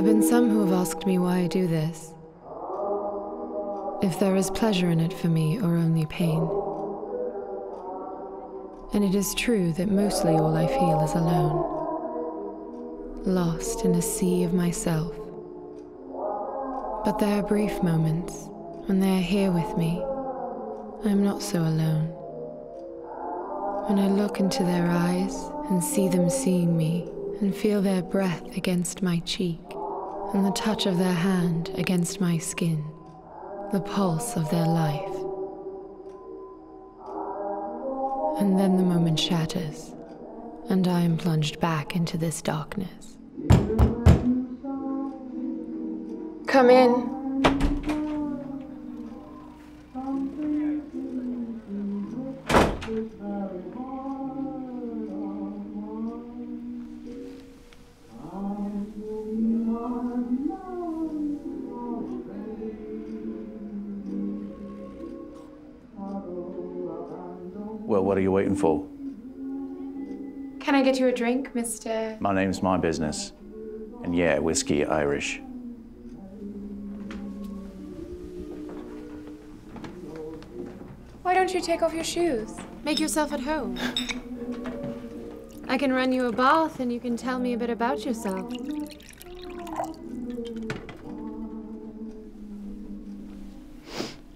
have been some who have asked me why I do this. If there is pleasure in it for me or only pain. And it is true that mostly all I feel is alone, lost in a sea of myself. But there are brief moments when they are here with me. I am not so alone. When I look into their eyes and see them seeing me, and feel their breath against my cheek, and the touch of their hand against my skin, the pulse of their life. And then the moment shatters, and I am plunged back into this darkness. Come in. What are you waiting for? Can I get you a drink, Mr. My name's my business. And yeah, whiskey Irish. Why don't you take off your shoes? Make yourself at home. I can run you a bath and you can tell me a bit about yourself.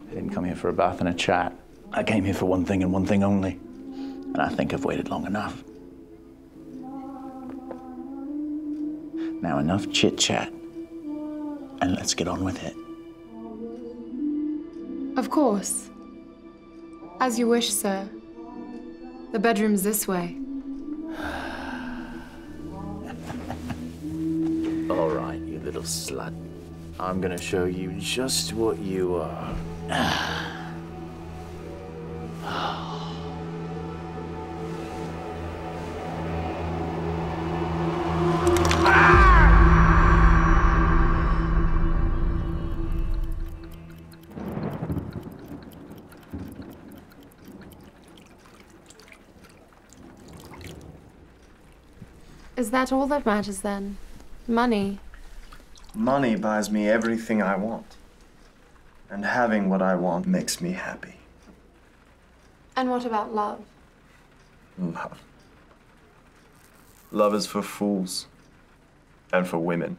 I didn't come here for a bath and a chat. I came here for one thing and one thing only. And I think I've waited long enough. Now, enough chit chat. And let's get on with it. Of course. As you wish, sir. The bedroom's this way. All right, you little slut. I'm gonna show you just what you are. Is that all that matters then? Money? Money buys me everything I want. And having what I want makes me happy. And what about love? Love. Love is for fools. And for women.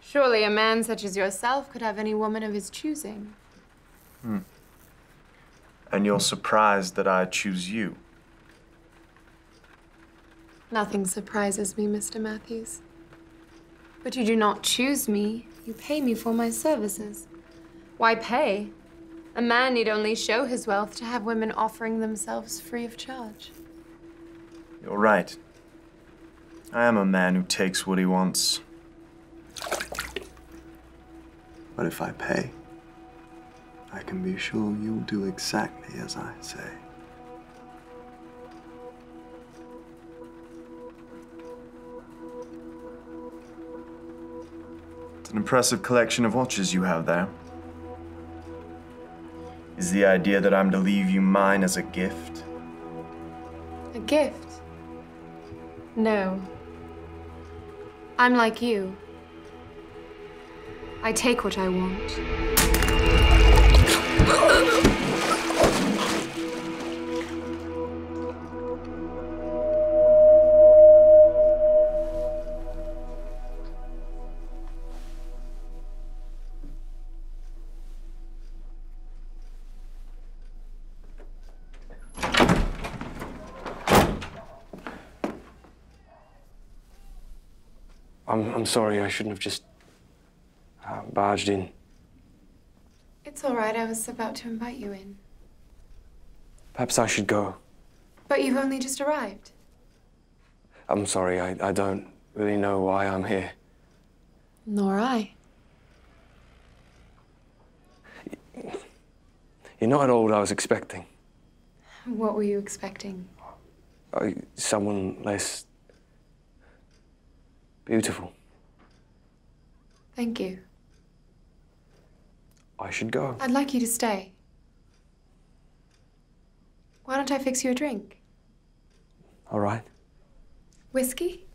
Surely a man such as yourself could have any woman of his choosing. Hmm. And you're surprised that I choose you. Nothing surprises me, Mr. Matthews. But you do not choose me. You pay me for my services. Why pay? A man need only show his wealth to have women offering themselves free of charge. You're right. I am a man who takes what he wants. But if I pay, I can be sure you'll do exactly as I say. An impressive collection of watches you have there. Is the idea that I'm to leave you mine as a gift? A gift? No. I'm like you. I take what I want. I'm, I'm sorry, I shouldn't have just uh, barged in. It's all right. I was about to invite you in. Perhaps I should go. But you've only just arrived. I'm sorry, I, I don't really know why I'm here. Nor I. You're not at all what I was expecting. What were you expecting? Someone less beautiful. Thank you. I should go. I'd like you to stay. Why don't I fix you a drink? All right. Whiskey?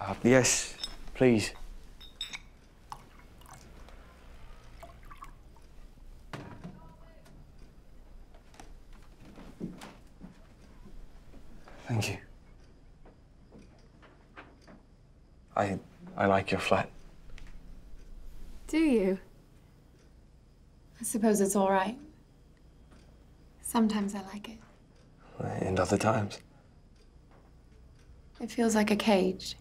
Uh, yes, Please. Thank you. I I like your flat. Do you? I suppose it's all right. Sometimes I like it. And other times. It feels like a cage.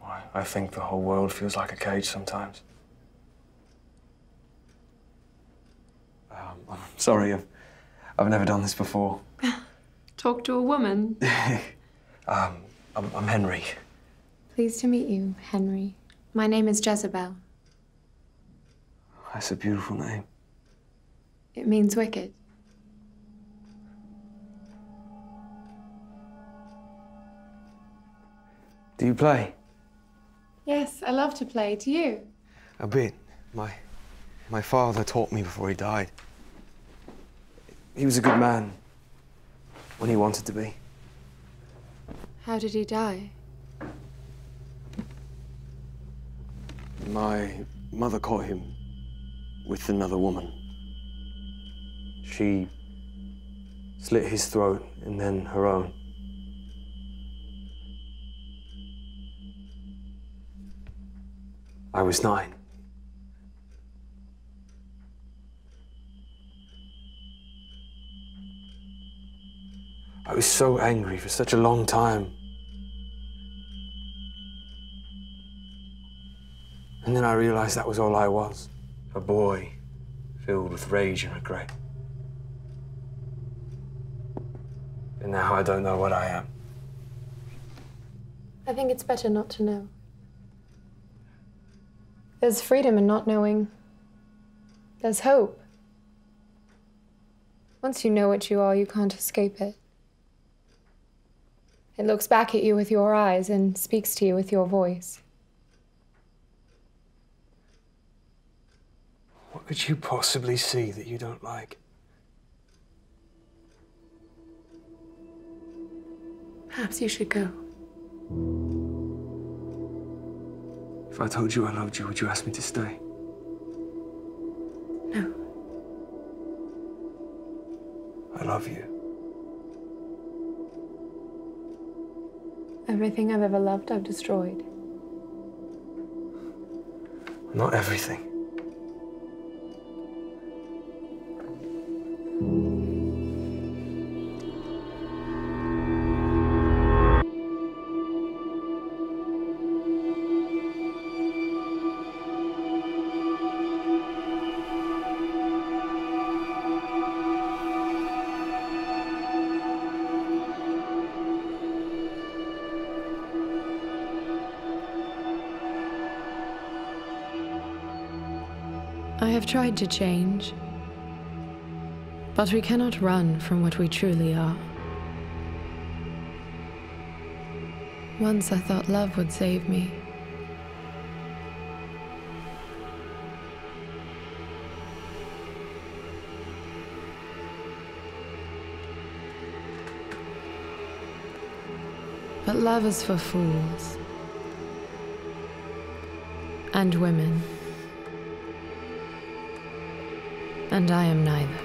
Why, I think the whole world feels like a cage sometimes. Um, I'm sorry, I've, I've never done this before. Talk to a woman. Um, I'm, I'm Henry. Pleased to meet you, Henry. My name is Jezebel. That's a beautiful name. It means wicked. Do you play? Yes, I love to play. Do you? A bit. My, my father taught me before he died. He was a good man when he wanted to be. How did he die? My mother caught him with another woman. She slit his throat and then her own. I was nine. I was so angry for such a long time. Then I realized that was all I was a boy filled with rage and regret. And now I don't know what I am. I think it's better not to know. There's freedom in not knowing. There's hope. Once you know what you are, you can't escape it. It looks back at you with your eyes and speaks to you with your voice. What could you possibly see that you don't like? Perhaps you should go. If I told you I loved you, would you ask me to stay? No. I love you. Everything I've ever loved, I've destroyed. Not everything. I have tried to change, but we cannot run from what we truly are. Once I thought love would save me. But love is for fools and women and I am neither.